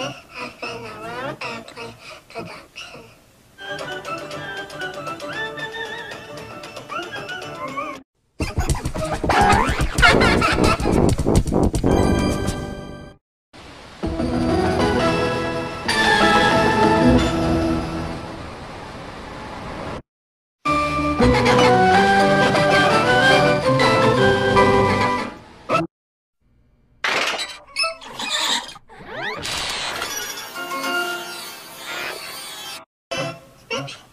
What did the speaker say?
This has been a World Airplay production. up